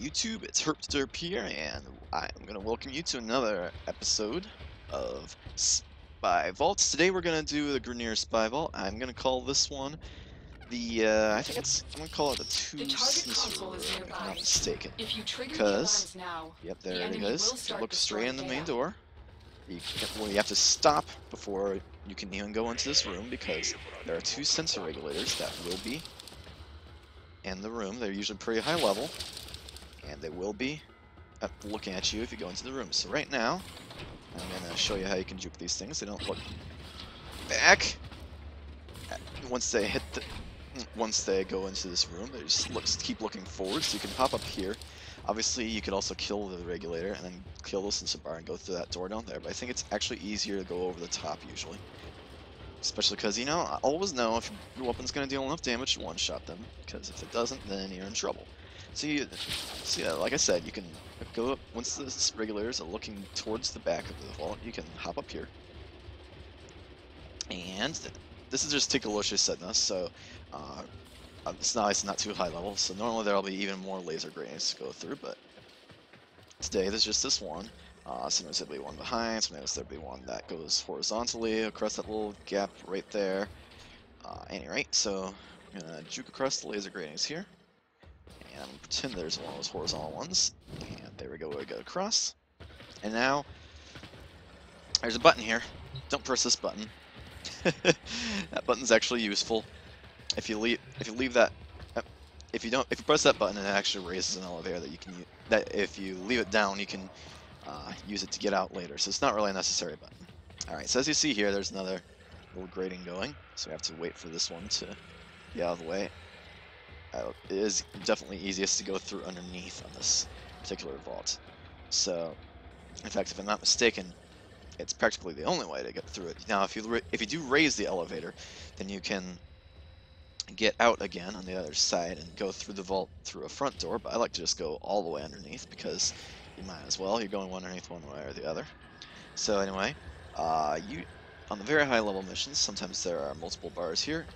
YouTube? It's Herpsterp here, and I'm going to welcome you to another episode of Spy Vaults. Today we're going to do the Grineer Spy Vault. I'm going to call this one the, uh, I think it's, I'm going to call it the two The console is if I'm not mistaken. The Because- Yep, The there it enemy will is. Look straight in the main door. You, can, well, you have to stop before you can even go into this room because there are two sensor regulators that will be in the room. They're usually pretty high level, and they will be looking at you if you go into the room. So right now, I'm going to show you how you can juke these things. They don't look back. Uh, Once they hit the, once they go into this room, they just look, keep looking forward. So you can pop up here. Obviously, you could also kill the regulator and then kill the sensor bar and go through that door down there. But I think it's actually easier to go over the top usually. Especially because, you know, I always know if your weapon's going to deal enough damage to one-shot them. Because if it doesn't, then you're in trouble. So, you, so yeah, like I said, you can go up, once the s- regulators are looking towards the back of the vault, you can hop up here. And th- this is just Tikalosha setting us, so uh, uh, it's not, not too high level, so normally there'll be even more laser grenades to go through, but today there's just this one. Uh, sometimes there'll be one behind, sometimes there'll be one that goes horizontally across that little gap right there. Uh, anyway, so I'm gonna juke across the laser grenades here, and gonna pretend there's one of those horizontal ones, and there we go, we go across. And now, there's a button here. Don't press this button. that button's actually useful. If you leave, if you leave that, uh, if you don't, if you press that button, it actually raises an elevator that you can. u- That if you leave it down, you can uh, use it to get out later. So it's not really a necessary button. All right. So as you see here, there's another little grating going. So we have to wait for this one to get out of the way. Uh, it is definitely easiest to go through underneath on this particular vault. So, in fact, if I'm not mistaken, it's practically the only way to get through it. Now, if you if you do raise the elevator, then you can get out again on the other side and go through the vault through a front door. But I like to just go all the way underneath because you might as well. You're going one underneath one way or the other. So anyway, uh, you on the very high level missions, sometimes there are multiple bars here.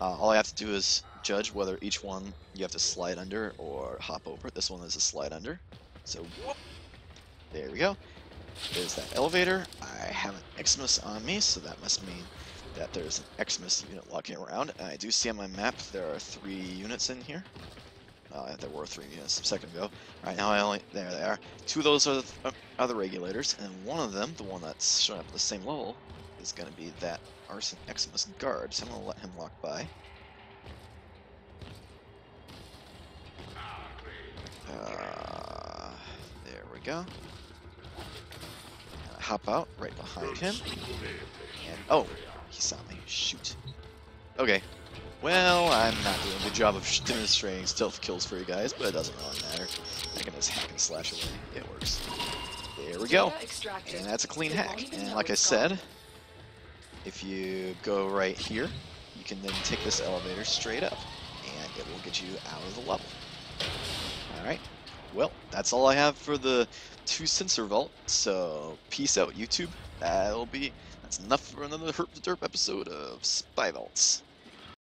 Uh, all I have to do is judge whether each one you have to slide under or hop over. This one is a slide under. So whoop, there we go. There's that elevator. I have an Eximus on me, so that must mean that there's an Eximus unit walking around. And I do see on my map there are three units in here. Uh, there were three units a second ago. Right now I only there they are. Two of those are the, are the regulators, and one of them, the one that's showing up at the same level, is going to be that Arson Eximus guard. So I'm going to let him walk by. Uh, there we go. Uh, hop out right behind him. And oh, he saw me. Shoot. Okay. Well, I'm not doing a good job of demonstrating stealth kills for you guys, but it doesn't really matter. I can just hack and slash away. It works. There we go. And that's a clean hack. And like I said, if you go right here, you can then take this elevator straight up, and it will get you out of the level. Alright, well, that's all I have for the two sensor vault, so peace out, YouTube. That'll be, that's enough for another Herp Derp episode of Spy Vaults.